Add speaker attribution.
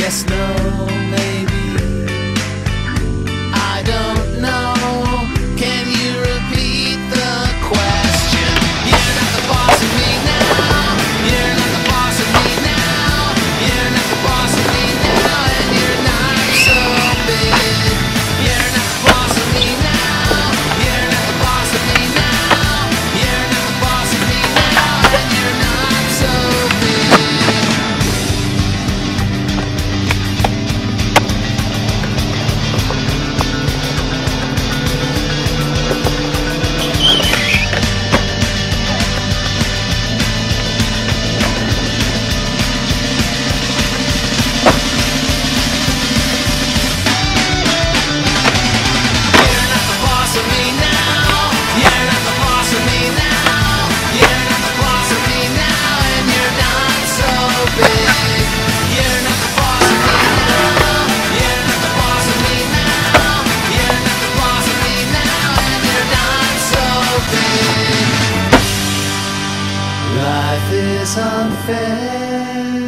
Speaker 1: Yes, no, maybe. life is unfair.